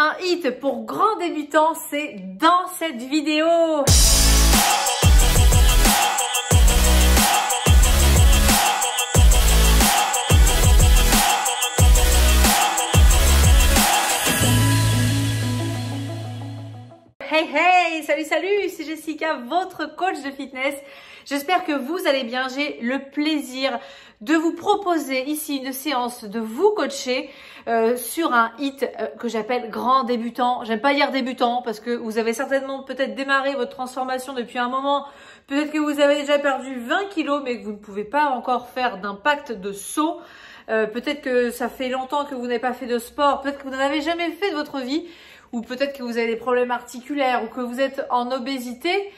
Un hit pour grands débutants, c'est dans cette vidéo. Hey hey, salut salut, c'est Jessica, votre coach de fitness. J'espère que vous allez bien. J'ai le plaisir de vous proposer ici une séance de vous coacher euh, sur un hit euh, que j'appelle grand débutant. J'aime pas dire débutant parce que vous avez certainement peut-être démarré votre transformation depuis un moment. Peut-être que vous avez déjà perdu 20 kilos mais que vous ne pouvez pas encore faire d'impact de saut. Euh, peut-être que ça fait longtemps que vous n'avez pas fait de sport. Peut-être que vous n'en avez jamais fait de votre vie ou peut-être que vous avez des problèmes articulaires ou que vous êtes en obésité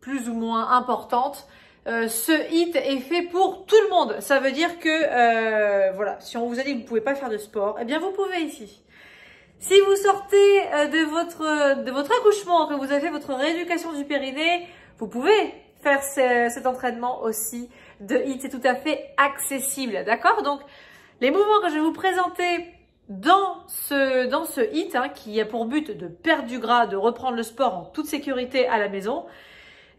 plus ou moins importante, euh, ce hit est fait pour tout le monde. Ça veut dire que, euh, voilà, si on vous a dit que vous ne pouvez pas faire de sport, eh bien vous pouvez ici. Si vous sortez euh, de votre, de votre accouchement, que vous avez fait votre rééducation du périnée, vous pouvez faire ce, cet entraînement aussi de hit. C'est tout à fait accessible, d'accord? Donc, les mouvements que je vais vous présenter dans ce, dans ce hit, hein, qui a pour but de perdre du gras, de reprendre le sport en toute sécurité à la maison,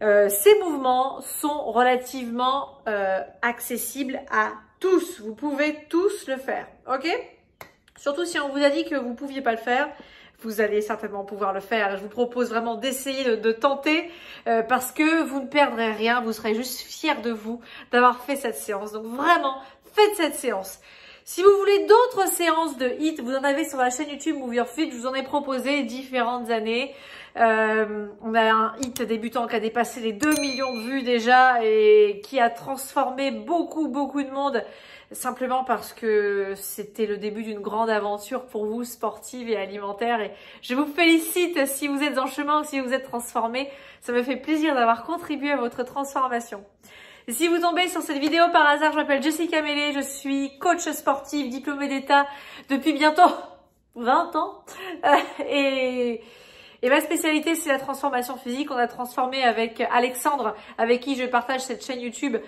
euh, ces mouvements sont relativement euh, accessibles à tous. Vous pouvez tous le faire, ok? Surtout si on vous a dit que vous ne pouviez pas le faire, vous allez certainement pouvoir le faire. Je vous propose vraiment d'essayer de, tenter euh, parce que vous ne perdrez rien, vous serez juste fiers de vous d'avoir fait cette séance. Donc vraiment, faites cette séance. Si vous voulez d'autres séances de hit, vous en avez sur la chaîne YouTube Move Your Fit. Je vous en ai proposé différentes années. Euh, on a un hit débutant qui a dépassé les 2 millions de vues déjà et qui a transformé beaucoup, beaucoup de monde simplement parce que c'était le début d'une grande aventure pour vous, sportive et alimentaire. Et je vous félicite si vous êtes en chemin ou si vous êtes transformé. Ça me fait plaisir d'avoir contribué à votre transformation. Si vous tombez sur cette vidéo par hasard, je m'appelle Jessica Mélé, je suis coach sportive, diplômée d'État depuis bientôt 20 ans. Euh, et, et ma spécialité, c'est la transformation physique. On a transformé avec Alexandre, avec qui je partage cette chaîne YouTube,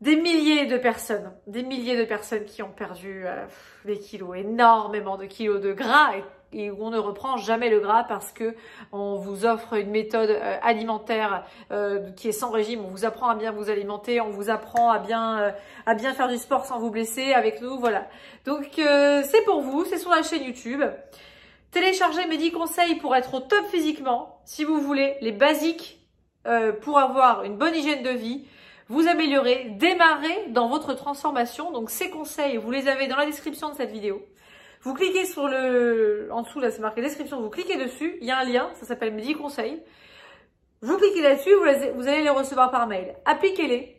des milliers de personnes, des milliers de personnes qui ont perdu euh, des kilos, énormément de kilos de gras et où on ne reprend jamais le gras parce que on vous offre une méthode euh, alimentaire euh, qui est sans régime. On vous apprend à bien vous alimenter, on vous apprend à bien à bien faire du sport sans vous blesser avec nous, voilà. Donc c'est pour vous, c'est sur la chaîne YouTube. Téléchargez mes 10 conseils pour être au top physiquement, si vous voulez, les basiques pour avoir une bonne hygiène de vie, vous améliorer, démarrer dans votre transformation. Donc ces conseils, vous les avez dans la description de cette vidéo. Vous cliquez sur le, en dessous là c'est marqué description, vous cliquez dessus, il y a un lien, ça s'appelle mes 10 conseils. Vous cliquez là-dessus, vous, allez les recevoir par mail. Appliquez-les,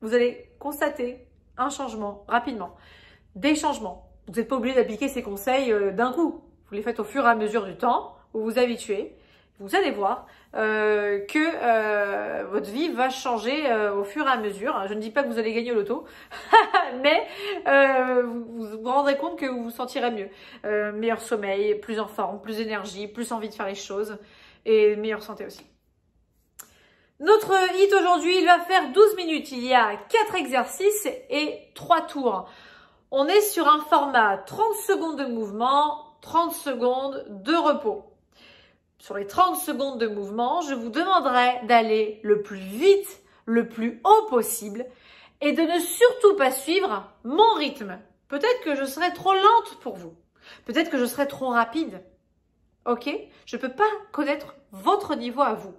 vous allez constater un changement rapidement, des changements. Vous n'êtes pas obligé d'appliquer ces conseils euh, d'un coup. Vous les faites au fur et à mesure du temps, vous vous habituez vous allez voir euh, que euh, votre vie va changer euh, au fur et à mesure. Je ne dis pas que vous allez gagner au loto, mais euh, vous, vous rendrez compte que vous vous sentirez mieux. Meilleur sommeil, plus en forme, plus d'énergie, plus envie de faire les choses et meilleure santé aussi. Notre hit aujourd'hui, il va faire 12 minutes. Il y a 4 exercices et 3 tours. On est sur un format 30 secondes de mouvement, 30 secondes de repos sur les 30 secondes de mouvement, je vous demanderai d'aller le plus vite, le plus haut possible et de ne surtout pas suivre mon rythme. Peut-être que je serai trop lente pour vous. Peut-être que je serai trop rapide. Ok? Je ne peux pas connaître votre niveau à vous.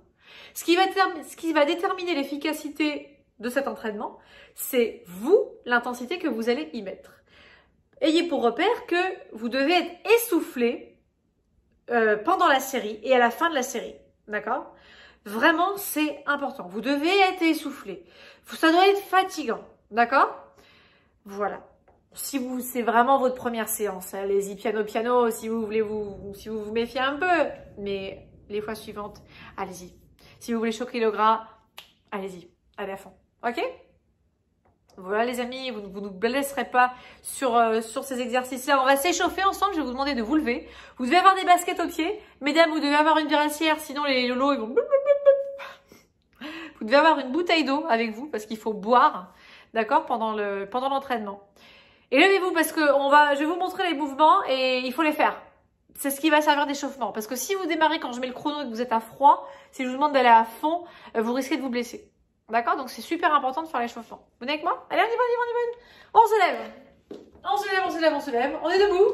Ce qui va, ce qui va déterminer l'efficacité de cet entraînement, c'est vous, l'intensité que vous allez y mettre. Ayez pour repère que vous devez être essoufflé euh, pendant la série et à la fin de la série. D'accord? Vraiment, c'est important. Vous devez être essoufflé. Ça doit être fatigant. D'accord? Voilà. Si vous, c'est vraiment votre première séance, allez-y piano piano. Si vous voulez vous, si vous vous méfiez un peu, mais les fois suivantes, allez-y. Si vous voulez choquer le gras, allez-y, allez à fond. Ok? Voilà les amis, vous ne nous blesserez pas sur, euh, sur ces exercices-là. On va s'échauffer ensemble, je vais vous demander de vous lever. Vous devez avoir des baskets aux pieds. Mesdames, vous devez avoir une brassière, sinon les lolos ils vont... Vous devez avoir une bouteille d'eau avec vous parce qu'il faut boire, d'accord, pendant le pendant l'entraînement. Et levez-vous parce que on va, je vais vous montrer les mouvements et il faut les faire. c'est ce qui va servir d'échauffement. Parce que si vous démarrez quand je mets le chrono et que vous êtes à froid, si je vous demande d'aller à fond, euh, vous risquez de vous blesser. D'accord Donc c'est super important de faire l'échauffement. Vous venez avec moi? Allez, on y va, on y va, on y va. On se lève. On se lève, on se lève, on se lève. On est debout.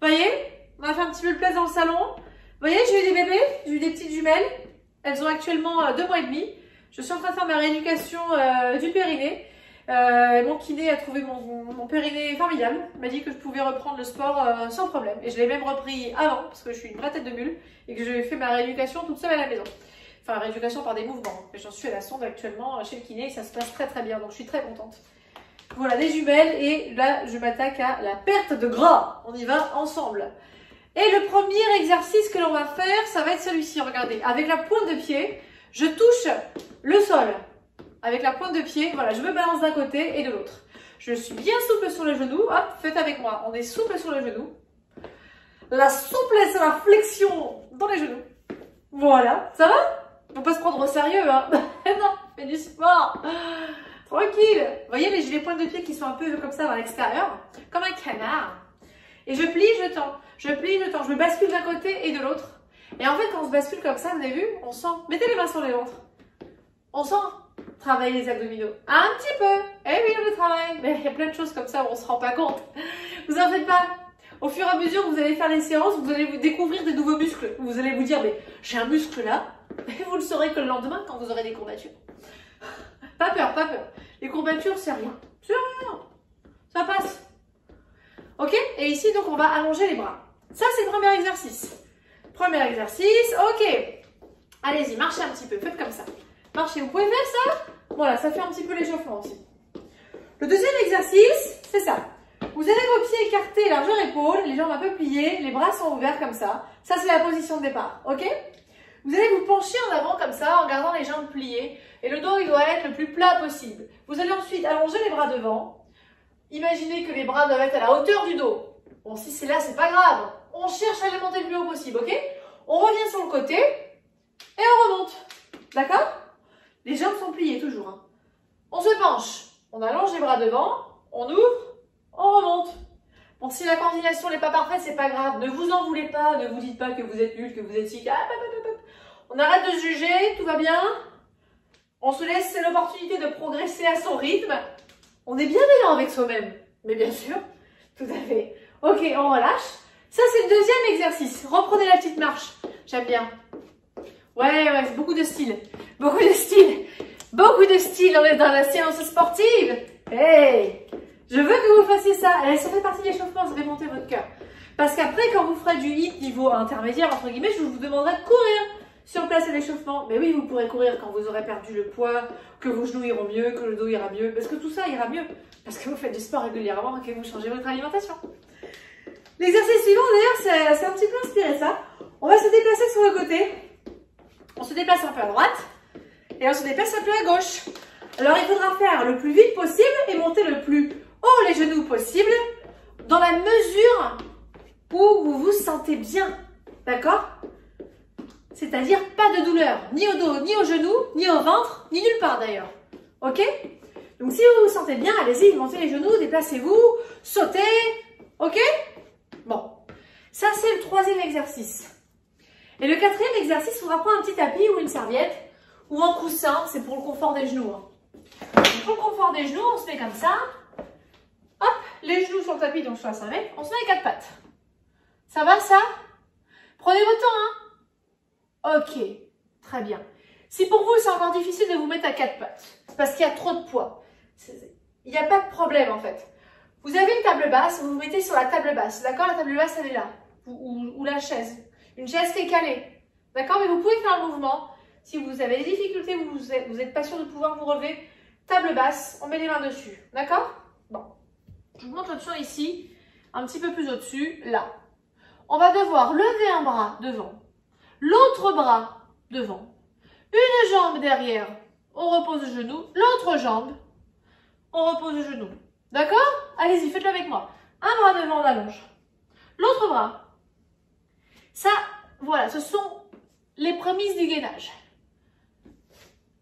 Voyez On va faire un petit peu de place dans le salon. Voyez, j'ai eu des bébés, j'ai eu des petites jumelles. Elles ont actuellement euh, deux mois et demi. Je suis en train de faire ma rééducation euh, du périnée. Euh, mon kiné a trouvé mon, mon périnée formidable. Il m'a dit que je pouvais reprendre le sport sans problème. Et je l'ai même repris avant, parce que je suis une vraie tête de mule, et que j'ai fait ma rééducation toute seule à la maison. Enfin, rééducation par des mouvements. J'en suis à la sonde actuellement chez le kiné et ça se passe très très bien. Donc je suis très contente. Voilà, les jumelles. Et là, je m'attaque à la perte de gras. On y va ensemble. Et le premier exercice que l'on va faire, ça va être celui-ci. Regardez, avec la pointe de pied, je touche le sol avec la pointe de pied. Voilà, je me balance d'un côté et de l'autre. Je suis bien souple sur le genou. Hop, faites avec moi. On est souple sur le genou. La souplesse la flexion dans les genoux. Voilà, ça va? Faut pas se prendre au sérieux, hein Non, fais du sport Tranquille Vous voyez, j'ai les pointes de pied qui sont un peu comme ça vers l'extérieur, comme un canard. Et je plie, je tends. Je plie, je tends. Je me bascule d'un côté et de l'autre. Et en fait, quand on se bascule comme ça, vous avez vu, on sent. Mettez les mains sur les ventres. On sent travailler les abdominaux. Un petit peu. Eh oui, on le travaille. Mais il y a plein de choses comme ça où on se rend pas compte. Vous en faites pas. Au fur et à mesure vous allez faire les séances, vous allez vous découvrir des nouveaux muscles. Vous allez vous dire, mais j'ai un muscle là. Et vous le saurez que le lendemain quand vous aurez des courbatures. Pas peur, pas peur. Les courbatures, c'est rien. C'est rien. Ça passe. Ok? Et ici, donc, on va allonger les bras. Ça, c'est le premier exercice. Premier exercice. Ok. Allez-y, marchez un petit peu. Faites comme ça. Marchez. Vous pouvez faire ça? Voilà, ça fait un petit peu l'échauffement aussi. Le deuxième exercice, c'est ça. Vous avez vos pieds écartés, largeur épaule, les jambes un peu pliées, les bras sont ouverts comme ça. Ça, c'est la position de départ, ok? Vous allez vous pencher en avant comme ça, en gardant les jambes pliées. Et le dos, il doit être le plus plat possible. Vous allez ensuite allonger les bras devant. Imaginez que les bras doivent être à la hauteur du dos. Bon, si c'est là, c'est pas grave. On cherche à les monter le plus haut possible, ok? On revient sur le côté et on remonte. D'accord? Les jambes sont pliées toujours. Hein. On se penche. On allonge les bras devant. On ouvre. On remonte. Bon, si la coordination n'est pas parfaite, c'est pas grave. Ne vous en voulez pas. Ne vous dites pas que vous êtes nul, que vous êtes sick. Ah, on arrête de juger. Tout va bien. On se laisse l'opportunité de progresser à son rythme. On est bienveillant avec soi-même. Mais bien sûr, tout à fait. Ok, on relâche. Ça, c'est le deuxième exercice. Reprenez la petite marche. J'aime bien. Ouais, ouais, beaucoup de style. Beaucoup de style. Beaucoup de style. On est dans la séance sportive. Hey Je veux que vous fassiez ça. Et ça fait partie de l'échauffement, ça fait monter votre cœur. Parce qu'après, quand vous ferez du hit niveau intermédiaire, entre guillemets, je vous demanderai de courir sur place à l'échauffement. Mais oui, vous pourrez courir quand vous aurez perdu le poids, que vos genoux iront mieux, que le dos ira mieux. Parce que tout ça ira mieux. Parce que vous faites du sport régulièrement et que vous changez votre alimentation. L'exercice suivant, d'ailleurs, c'est un petit peu inspiré ça. On va se déplacer sur le côté. On se déplace un peu à droite. Et on se déplace un peu à gauche. Alors, il faudra faire le plus vite possible et monter le plus haut les genoux possible dans la mesure où vous vous sentez bien. D'accord? C'est-à-dire pas de douleur, ni au dos, ni au genou, ni au ventre, ni nulle part d'ailleurs. Ok? Donc si vous vous sentez bien, allez-y, montez les genoux, déplacez-vous, sautez. Ok? Bon. Ça, c'est le troisième exercice. Et le quatrième exercice, il faudra prendre un petit tapis ou une serviette ou un coussin, c'est pour le confort des genoux. Hein. pour le confort des genoux, on se met comme ça. Hop, les genoux sur le tapis, donc sur la serviette, on se met à quatre pattes. Ça va ça? Prenez votre temps, hein Ok, très bien. Si pour vous, c'est encore difficile de vous mettre à quatre pattes, parce qu'il y a trop de poids, il n'y a pas de problème en fait. Vous avez une table basse, vous vous mettez sur la table basse, d'accord? La table basse, elle est là, ou, la chaise. Une chaise qui est calée, d'accord? Mais vous pouvez faire le mouvement. Si vous avez des difficultés, vous n'êtes pas sûr de pouvoir vous relever, table basse, on met les mains dessus, d'accord? Bon, je vous montre l'option ici, un petit peu plus au-dessus, là. On va devoir lever un bras devant, l'autre bras devant, une jambe derrière, on repose le genou, l'autre jambe, on repose le genou. D'accord? Allez-y, faites-le avec moi. Un bras devant, on allonge. L'autre bras. Ça, voilà, ce sont les prémices du gainage.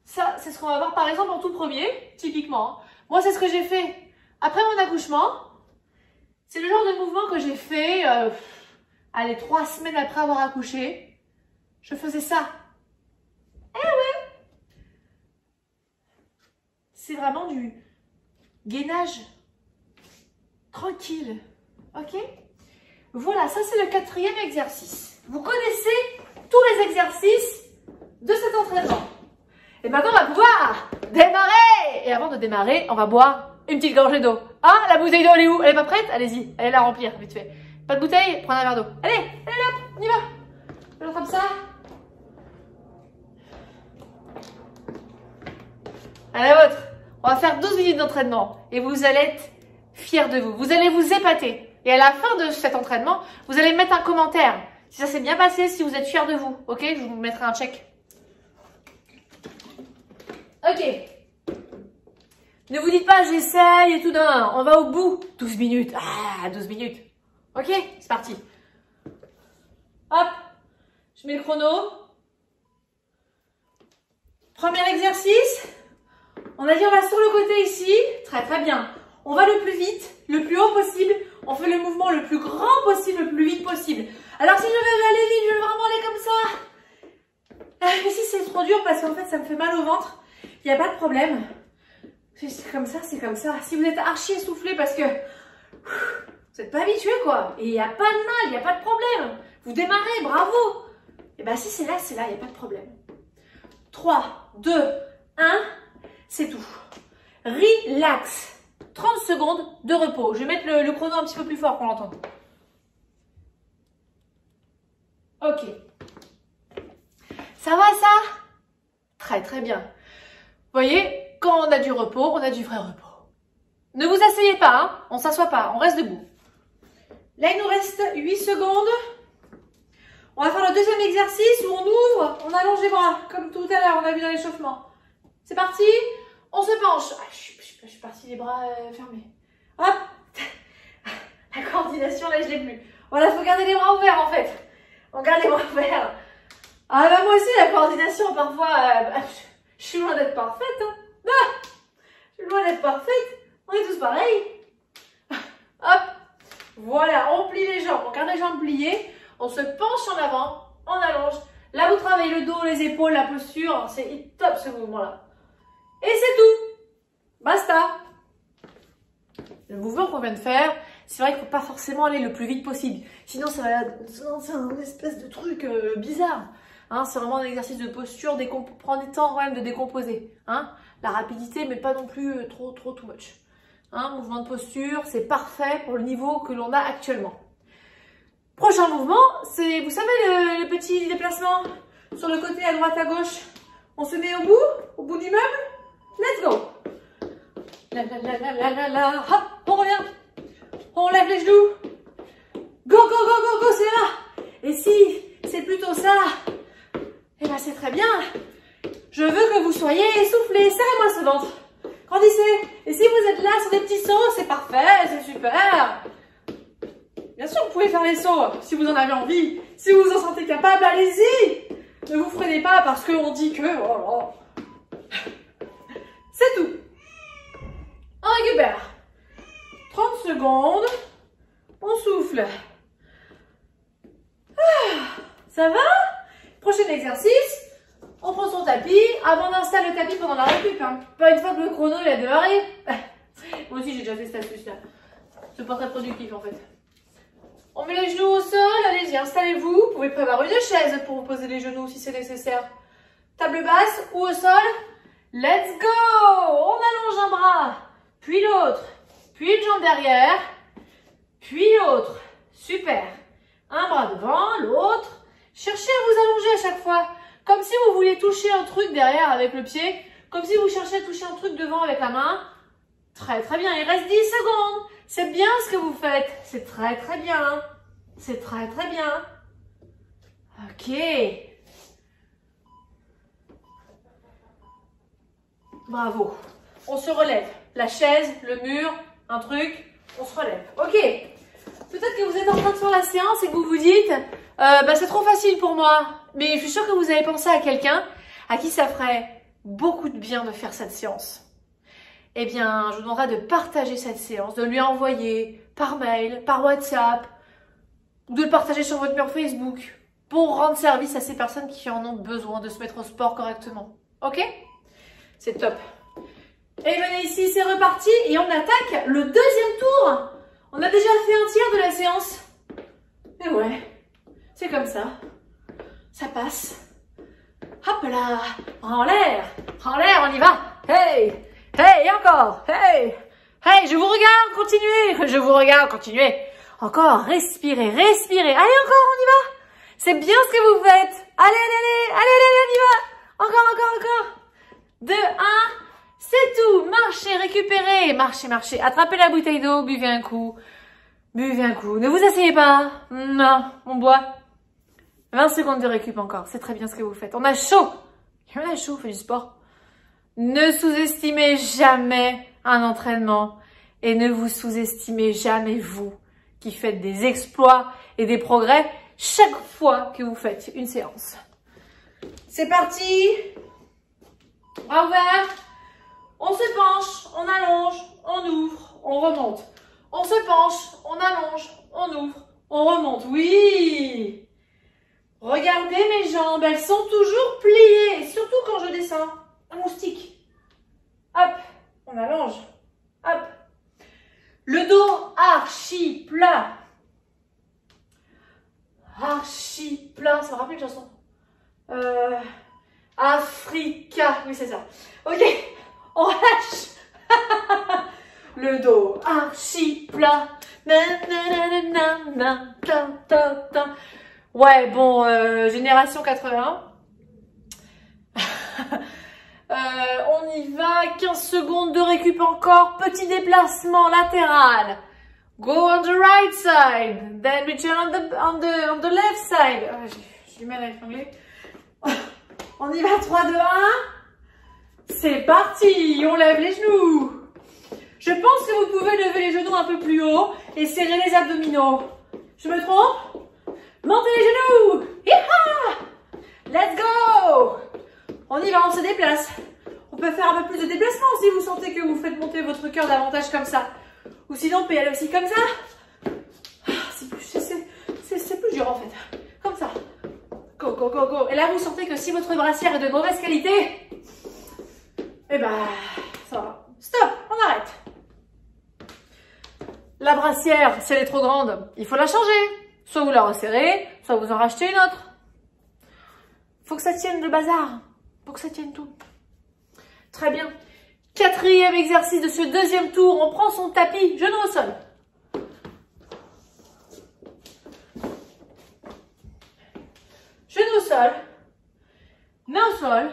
Ça, c'est ce qu'on va voir par exemple en tout premier, typiquement. Moi, c'est ce que j'ai fait après mon accouchement. C'est le genre de mouvement que j'ai fait euh, allez, trois semaines après avoir accouché, je faisais ça. Eh ouais C'est vraiment du gainage tranquille. Ok? Voilà, ça c'est le quatrième exercice. Vous connaissez tous les exercices de cet entraînement. Et maintenant, on va pouvoir démarrer Et avant de démarrer, on va boire une petite gorgée d'eau. Ah, la bouteille d'eau, elle est où? Elle est pas prête? Allez-y, allez la remplir, vite fait. Pas de bouteille Prenez un verre d'eau. Allez, allez hop, on y va Je comme ça. Allez, votre. On va faire 12 minutes d'entraînement et vous allez être fiers de vous. Vous allez vous épater. Et à la fin de cet entraînement, vous allez mettre un commentaire. Si ça s'est bien passé, si vous êtes fiers de vous. Ok? Je vous mettrai un check. Ok. Ne vous dites pas j'essaye et tout, non, on va au bout. 12 minutes. Ah, 12 minutes. Ok, c'est parti. Hop, je mets le chrono. Premier exercice. On a dit on va sur le côté ici. Très très bien. On va le plus vite, le plus haut possible. On fait le mouvement le plus grand possible, le plus vite possible. Alors si je veux aller vite, je veux vraiment aller comme ça. Mais si c'est trop dur parce qu'en fait ça me fait mal au ventre, il n'y a pas de problème. C'est comme ça, c'est comme ça. Si vous êtes archi essoufflé parce que vous n'êtes pas habitué quoi, et il n'y a pas de mal, il n'y a pas de problème. Vous démarrez, bravo. Et bien si c'est là, c'est là, il n'y a pas de problème. 3, 2, 1, c'est tout. Relax. 30 secondes de repos. Je vais mettre le, chrono un petit peu plus fort pour l'entendre. Ok. Ça va ça? Très très bien. Vous voyez, quand on a du repos, on a du vrai repos. Ne vous asseyez pas, hein on s'assoit pas, on reste debout. Là, il nous reste 8 secondes. On va faire le deuxième exercice où on ouvre, on allonge les bras, comme tout à l'heure, on a vu dans l'échauffement. C'est parti On se penche. Ah, je, suis, je, partie les bras euh, fermés. Hop La coordination, là, je l'ai plus. Voilà, faut garder les bras ouverts, en fait. On garde les bras ouverts. Ah, bah moi aussi, la coordination, parfois, euh, bah, je, suis loin d'être parfaite. Hein. Ah, je suis loin d'être parfaite. On est tous pareils. Hop. Voilà, on plie les jambes. On garde les jambes pliées. On se penche en avant. On allonge. Là, vous travaillez le dos, les épaules, la posture. C'est top ce mouvement-là. Et c'est tout. Basta. Le mouvement qu'on vient de faire, c'est vrai qu'il ne faut pas forcément aller le plus vite possible. Sinon, ça va, c'est un espèce de truc euh, bizarre. Hein, c'est vraiment un exercice de posture, prendre du temps quand même de décomposer. Hein la rapidité, mais pas non plus euh, trop, trop, too much. Hein, mouvement de posture, c'est parfait pour le niveau que l'on a actuellement. Prochain mouvement, c'est, vous savez, le, petit déplacement sur le côté à droite, à gauche. On se met au bout, au bout du meuble. Let's go. La la la la la la la. Hop, on revient. On lève les genoux. Go, go, go, go, go, c'est là. Et si c'est plutôt ça, eh ben c'est très bien. Je veux que vous soyez essoufflés. Serrez-moi ce ventre. Grandissez. Et si vous êtes là sur des petits sauts, c'est parfait, c'est super. Bien sûr, vous pouvez faire les sauts si vous en avez envie. Si vous vous en sentez capable, allez-y. Ne vous freinez pas parce qu'on dit que... Oh c'est tout. On récupère. 30 secondes. On souffle. Ah, ça va? Prochain exercice. On prend son tapis. Avant d'installer le tapis pendant la récup. Hein. Pas une que le chrono il a démarré. Moi aussi j'ai déjà fait cette astuce-là. C'est pas très productif en fait. On met les genoux au sol. Allez-y, installez-vous. Vous pouvez prévoir une chaise pour vous poser les genoux si c'est nécessaire. Table basse ou au sol. Let's go On allonge un bras, puis l'autre, puis une jambe derrière, puis l'autre. Super. Un bras devant, l'autre. Cherchez à vous allonger à chaque fois. Comme si vous vouliez toucher un truc derrière avec le pied. Comme si vous cherchiez à toucher un truc devant avec la main. Très très bien. Il reste 10 secondes. C'est bien ce que vous faites. C'est très très bien. C'est très très bien. Ok. Bravo. On se relève. La chaise, le mur, un truc, on se relève. Ok. Peut-être que vous êtes en train de faire la séance et que vous vous dites, euh, bah, c'est trop facile pour moi. Mais je suis sûre que vous avez pensé à quelqu'un à qui ça ferait beaucoup de bien de faire cette séance. Eh bien, je vous demanderai de partager cette séance, de lui envoyer par mail, par WhatsApp, ou de le partager sur votre mur Facebook pour rendre service à ces personnes qui en ont besoin de se mettre au sport correctement. Ok? C'est top. Et venez ici, c'est reparti et on attaque le deuxième tour. On a déjà fait un tiers de la séance. Et ouais, c'est comme ça. Ça passe. Hop là, en l'air, en l'air, on y va. Hey, hey, encore, hey, hey, je vous regarde, continuez, je vous regarde, continuez. Encore, respirez, respirez. Allez, encore, on y va. C'est bien ce que vous faites. Allez, allez, allez, allez, allez, on y va. Encore, encore, encore. Deux, un, c'est tout. Marchez, récupérez, marchez, marchez. Attrapez la bouteille d'eau, buvez un coup. Buvez un coup. Ne vous asseyez pas. Non, on boit. 20 secondes de récup encore. C'est très bien ce que vous faites. On a chaud. On a chaud, on fait du sport. Ne sous-estimez jamais un entraînement et ne vous sous-estimez jamais vous qui faites des exploits et des progrès chaque fois que vous faites une séance. C'est parti. Bras ouverts. On se penche, on allonge, on ouvre, on remonte. On se penche, on allonge, on ouvre, on remonte. Oui Regardez mes jambes, elles sont toujours pliées, surtout quand je descends. On stick. Hop, on allonge. Hop. Le dos archi plat. Archi plat, ça me rappelle une chanson. Euh, Africa, oui c'est ça. Ok, on relâche. Le dos archi plat. Ouais, bon, euh, génération 80. euh, on y va, 15 secondes de récup encore, petit déplacement latéral. Go on the right side, then return on the, on the, on the left side. Oh, J'ai mal à on y va, 3, 2, 1. C'est parti, on lève les genoux. Je pense que vous pouvez lever les genoux un peu plus haut et serrer les abdominaux. Je me trompe? Montez les genoux Let's go On y va, on se déplace. On peut faire un peu plus de déplacement si vous sentez que vous faites monter votre cœur davantage comme ça. Ou sinon, on peut aussi comme ça. Ah, c'est plus, plus dur en fait. Comme ça. Go, go, go, go. Et là, vous sentez que si votre brassière est de mauvaise qualité, eh ben, ça va. Stop, on arrête. La brassière, si elle est trop grande, il faut la changer. Soit vous la resserrez, soit vous en rachetez une autre. Faut que ça tienne le bazar. Faut que ça tienne tout. Très bien. Quatrième exercice de ce deuxième tour. On prend son tapis, genou au sol. Genou au sol. Main au sol.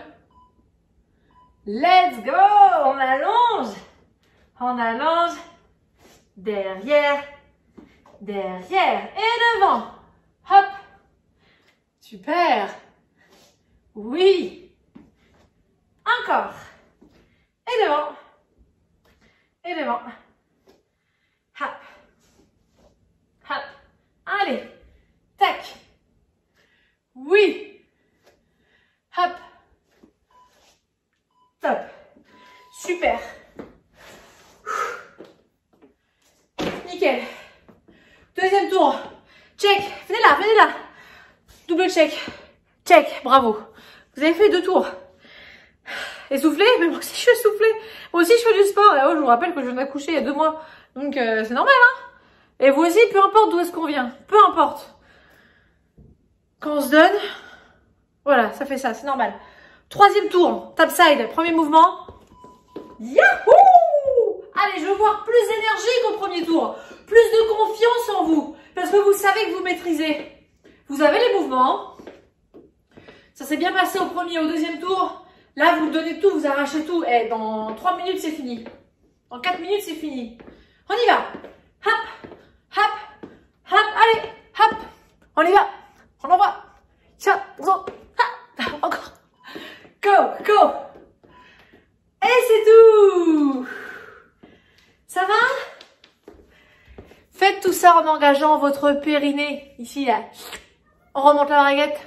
Let's go On allonge. On allonge. Derrière derrière et devant. Hop. Super. Oui. Encore. Et devant. Et devant. Hop. Hop. Allez. Tac. Oui. Hop. Top. Super. Nickel. Deuxième tour. Check. Venez là, venez là. Double check. Check. Bravo. Vous avez fait deux tours. Essoufflé Mais moi aussi je suis essoufflée. Moi aussi je fais du sport. Et je vous rappelle que je viens d'accoucher il y a deux mois. Donc euh, c'est normal, hein Et vous aussi, peu importe d'où est-ce qu'on vient. Peu importe. Quand on se donne, voilà, ça fait ça, c'est normal. Troisième tour, tap side, premier mouvement. Yahoo Allez, je veux voir plus d'énergie qu'au premier tour plus de confiance en vous. Parce que vous savez que vous maîtrisez. Vous avez les mouvements. Ça s'est bien passé au premier, au deuxième tour. Là, vous donnez tout, vous arrachez tout. Et dans 3 minutes, c'est fini. Dans 4 minutes, c'est fini. On y va. Hop, hop, hop. Allez, hop. On y va. On envoie. Tiens, encore. Go, go. Et c'est tout. Ça va? Faites tout ça en engageant votre périnée. Ici, là. On remonte la braguette.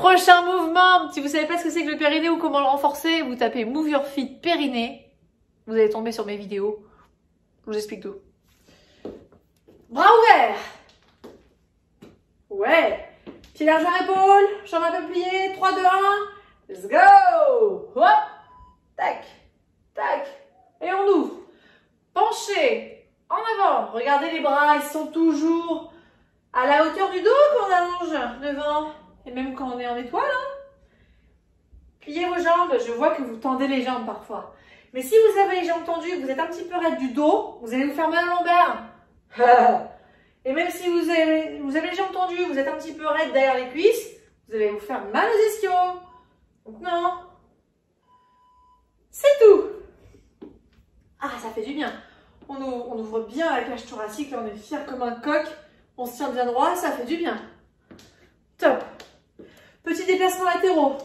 Prochain mouvement. Si vous savez pas ce que c'est que le périnée ou comment le renforcer, vous tapez Move Your Feet périnée. Vous allez tomber sur mes vidéos. Je vous explique tout. Bras ouverts. Ouais. Pied largeur épaule, jambe un peu pliée. 3, 2, 1. Let's go. Hop. Tac. Tac. Et on ouvre. Penchez. En avant. Regardez les bras, ils sont toujours à la hauteur du dos quand on allonge devant. Et même quand on est en étoile. Hein. Pliez vos jambes. Je vois que vous tendez les jambes parfois. Mais si vous avez les jambes tendues, vous êtes un petit peu raide du dos, vous allez vous faire mal à lombaire. Et même si vous avez, vous avez les jambes tendues, vous êtes un petit peu raide derrière les cuisses, vous allez vous faire mal aux ischios. Donc non. C'est tout. Ah, ça fait du bien. On ouvre, on ouvre bien la cage thoracique, là on est fier comme un coq. On se tient bien droit, ça fait du bien. Top. Petit déplacement latéraux.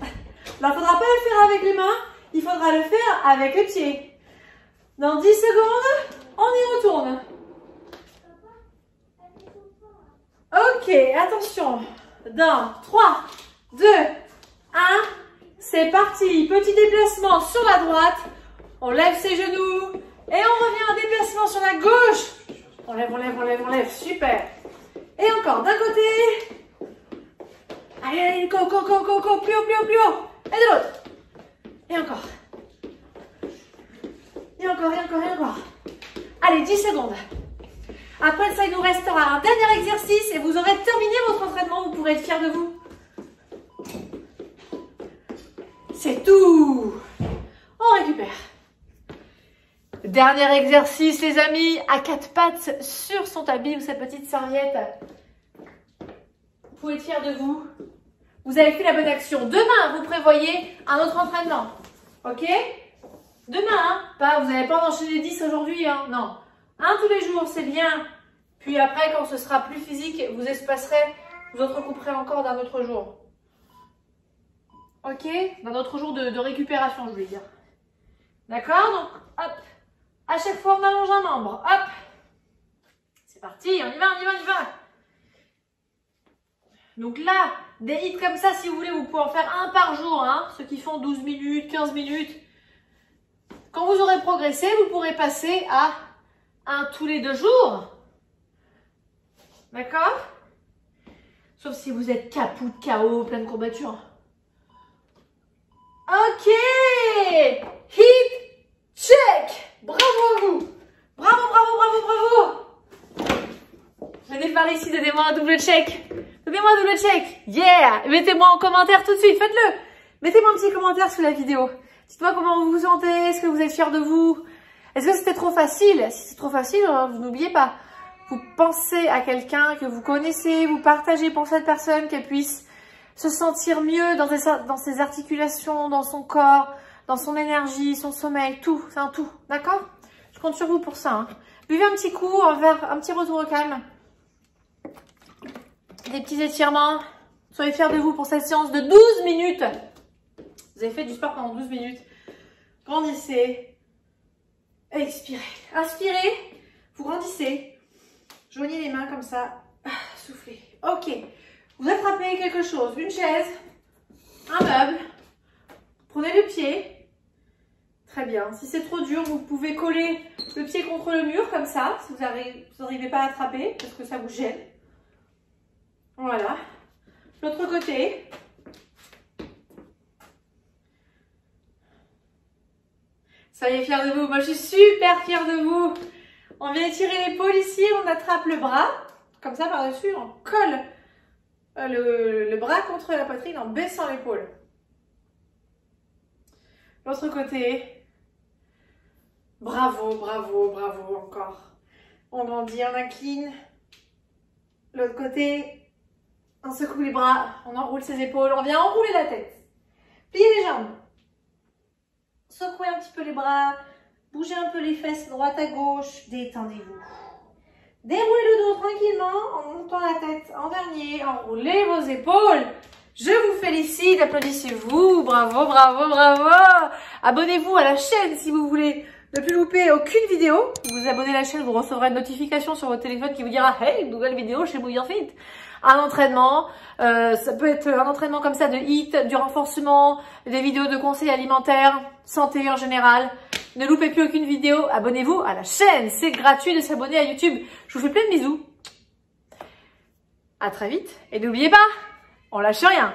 Il ne faudra pas le faire avec les mains, il faudra le faire avec les pieds. Dans 10 secondes, on y retourne. Ok, attention. Dans 3, 2, 1. C'est parti. Petit déplacement sur la droite. On lève ses genoux. Et on revient en déplacement sur la gauche. On lève, on lève, on lève, on lève. Super. Et encore d'un côté. Allez, allez, go, go, go, go, go. Plus haut, plus haut, plus haut. Et de l'autre. Et encore. Et encore, et encore, et encore. Allez, 10 secondes. Après ça, il nous restera un dernier exercice et vous aurez terminé votre entraînement. Vous pourrez être fiers de vous. C'est tout. On récupère. Dernier exercice, les amis, à quatre pattes sur son tapis ou sa petite serviette. Vous pouvez être fiers de vous. Vous avez fait la bonne action. Demain, vous prévoyez un autre entraînement. Ok? Demain, hein pas, vous n'allez pas enchaîner 10 aujourd'hui, hein non. Un tous les jours, c'est bien. Puis après, quand ce sera plus physique, vous espacerez, vous entrecouperez encore d'un autre jour. Ok? D'un autre jour de, de, récupération, je voulais dire. D'accord? Donc, hop. À chaque fois, on allonge un membre. Hop. C'est parti, on y va, on y va, on y va. Donc là, des hits comme ça, si vous voulez, vous pouvez en faire un par jour. Hein, ceux qui font 12 minutes, 15 minutes. Quand vous aurez progressé, vous pourrez passer à un tous les deux jours. D'accord? Sauf si vous êtes capou de KO, pleine courbature. Ok Hit check Bravo vous Bravo, bravo, bravo, bravo Venez par ici, donnez-moi un double check. Donnez-moi un double check. Yeah Mettez-moi en commentaire tout de suite, faites-le Mettez-moi un petit commentaire sous la vidéo. Dites-moi comment vous vous sentez, est-ce que vous êtes fiers de vous? Est-ce que c'était trop facile? Si c'est trop facile, hein, vous n'oubliez pas, vous pensez à quelqu'un que vous connaissez, vous partagez pour cette personne qu'elle puisse se sentir mieux dans ses, dans ses articulations, dans son corps, dans son énergie, son sommeil, tout, c'est un tout, d'accord? Je compte sur vous pour ça. Hein. Buvez un petit coup, un, verre, un petit retour au calme. Des petits étirements. Soyez fiers de vous pour cette séance de 12 minutes. Vous avez fait du sport pendant 12 minutes. Grandissez. Expirez. Inspirez. Vous grandissez. Joignez les mains comme ça. Ah, soufflez. Ok. Vous attrapez quelque chose. Une chaise. Un meuble. Prenez le pied. Très bien. Si c'est trop dur, vous pouvez coller le pied contre le mur comme ça. Si vous n'arrivez pas à attraper parce que ça vous gêne. Voilà. L'autre côté. Soyez fiers de vous. Moi, je suis super fière de vous. On vient étirer l'épaule ici. On attrape le bras. Comme ça, par-dessus, on colle euh, le, le, bras contre la poitrine en baissant l'épaule. L'autre côté. Bravo, bravo, bravo encore. On grandit, on incline. L'autre côté. On secoue les bras. On enroule ses épaules. On vient enrouler la tête. Pliez les jambes. Secouez un petit peu les bras, bougez un peu les fesses droite à gauche, détendez-vous. Déroulez le dos tranquillement en montant la tête en dernier, enroulez vos épaules. Je vous félicite, applaudissez-vous, bravo, bravo, bravo. Abonnez-vous à la chaîne si vous voulez ne plus louper aucune vidéo. Vous vous abonnez à la chaîne, vous recevrez une notification sur votre téléphone qui vous dira Hey, nouvelle vidéo chez Bouillon Fit. Un entraînement, euh, ça peut être un entraînement comme ça de HIT, du renforcement, des vidéos de conseils alimentaires, santé en général. Ne loupez plus aucune vidéo, abonnez-vous à la chaîne, c'est gratuit de s'abonner à YouTube. Je vous fais plein de bisous. À très vite et n'oubliez pas, on lâche rien.